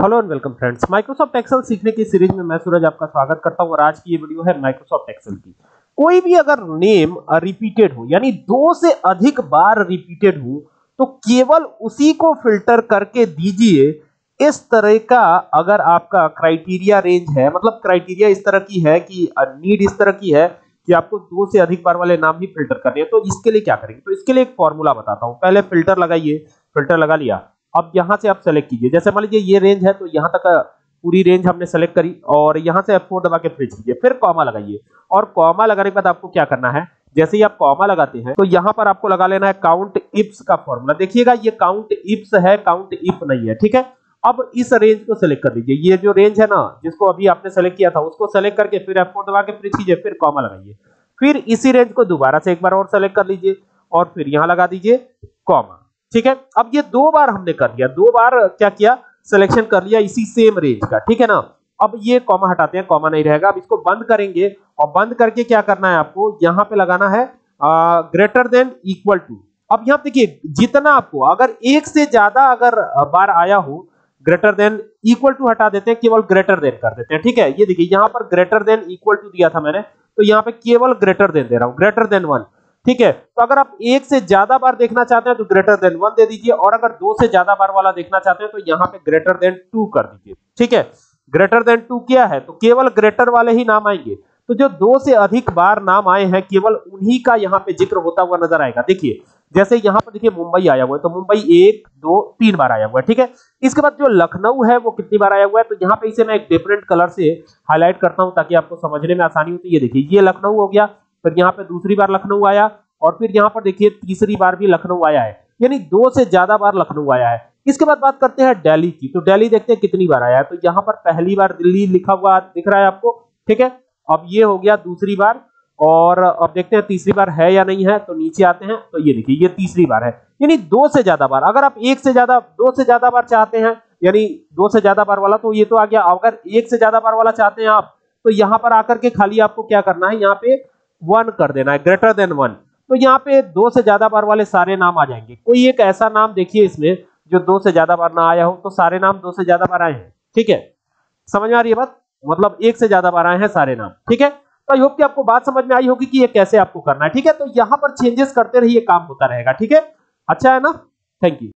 Hello and welcome friends. Microsoft Excel सीखने की series में मैं सूरज आपका स्वागत करता हूँ और आज की ये वीडियो है माइक्रोसॉफ्ट एक्सेल की। कोई भी अगर नेम रिपीटेड हो, यानी दो से अधिक बार रिपीटेड हो तो केवल उसी को फ़िल्टर करके दीजिए। इस तरह का अगर आपका क्राइटेरिया रेंज है मतलब क्राइटेरिया इस तरह की है कि नीड इस तरह की है कि आपको दो से अधिक बार वाले नाम ही फ़िल्टर करने हैं तो इसके लिए क्या करेंगे? तो इसके लिए एक फॉर्मूला बताता हूँ। पहले फ़िल्टर लगाइए फ़िल्टर लगा लिया। अब यहाँ से आप सेलेक्ट कीजिए। जैसे मान लीजिए ये रेंज है तो यहाँ तक पूरी रेंज हमने सेलेक्ट करी और यहाँ से F4 दबा के फ्रिज कीजिए। फिर कॉमा लगाइए। और कॉमा लगाने के बाद आपको क्या करना है? जैसे ही आप कॉमा लगाते हैं तो यहाँ पर आपको लगा लेना है काउंट इफ्स का फॉर्मूला देखिएगा, ये काउंट इफ्स है काउंट इफ़ नहीं है, ठीक है? अब इस रेंज को सेलेक्ट कर लीजिए ये जो रेंज है ना, जिसको अभी आपने सेलेक्ट किया था, उसको सेलेक्ट करके फिर F4 दबा के फ्रिज कीजिए, फिर कॉमा लगाइए। फिर इसी रेंज को दोबारा से एक बार और सेलेक्ट कर लीजिए और फिर यहाँ लगा दीजिए कॉमा ठीक है? अब ये दो बार हमने कर लिया। दो बार क्या किया? सिलेक्शन कर लिया इसी सेम रेंज का, ठीक है ना? अब ये कॉमा हटाते हैं कॉमा नहीं रहेगा। अब इसको बंद करेंगे और बंद करके क्या करना है आपको? यहाँ पे लगाना है ग्रेटर देन इक्वल टू अब यहाँ देखिए, जितना आपको, अगर एक से ज़्यादा अगर बार आया हो ग्रेटर देन इक्वल टू हटा देते हैं, केवल ग्रेटर देन कर देते हैं, ठीक है? ये देखिए, यहाँ पर ग्रेटर देन इक्वल टू दिया था मैंने तो यहाँ पे केवल ग्रेटर देन दे रहा हूँ ग्रेटर देन वन ठीक है? तो अगर आप एक से ज़्यादा बार देखना चाहते हैं तो ग्रेटर देन वन दे दीजिए, और अगर दो से ज़्यादा बार वाला देखना चाहते हैं तो यहाँ पे ग्रेटर देन टू कर दीजिए। ठीक है? ग्रेटर देन टू क्या है? तो केवल ग्रेटर वाले ही नाम आएँगे। तो जो दो से अधिक बार नाम आए हैं, केवल उन्हीं का यहाँ पे ज़िक्र होता हुआ नज़र आएगा। देखिए, जैसे यहाँ पर देखिए मुंबई आया हुआ है तो मुंबई एक, दो, तीन बार आया हुआ है, ठीक है? इसके बाद जो लखनऊ है, वो कितनी बार आया हुआ है? तो यहाँ पे इसे मैं एक डिफरेंट कलर से हाईलाइट करता हूँ ताकि आपको समझने में आसानी होती है ये देखिए, ये लखनऊ हो गया फिर यहाँ पे दूसरी बार लखनऊ आया और फिर यहाँ पर देखिए तीसरी बार भी लखनऊ आया है। यानी दो से ज़्यादा बार लखनऊ आया है। इसके बाद बात करते हैं दिल्ली की। तो दिल्ली देखते हैं कितनी बार आया है। तो यहाँ पर पहली बार दिल्ली लिखा हुआ दिख रहा है आपको। ठीक है? अब ये हो गया दूसरी बार और अब देखते हैं तीसरी बार है या नहीं है। तो नीचे आते हैं। तो ये देखिए, ये तीसरी बार है। यानी दो से ज़्यादा बार। अगर आप एक से ज़्यादा, दो से ज़्यादा बार चाहते हैं, यानी दो से ज़्यादा बार वाला तो ये तो आ गया। अगर एक से ज़्यादा बार वाला चाहते हैं आप तो यहाँ पर आकर के खाली आपको क्या करना है? यहाँ पे वन कर देना है ग्रेटर देन वन तो यहाँ पे दो से ज़्यादा बार वाले सारे नाम आ जाएँगे। कोई एक ऐसा नाम देखिए इसमें जो दो से ज़्यादा बार ना आया हो तो सारे नाम दो से ज़्यादा बार आए हैं। ठीक है? समझ में आ रही है बात? मतलब एक से ज़्यादा बार आए हैं सारे नाम। ठीक है? तो आई होप कि आपको बात समझ में आई होगी कि ये कैसे आपको करना है। ठीक है? तो यहाँ पर चेंजेस करते रहिए, काम होता रहेगा। ठीक है? अच्छा है ना? Thank you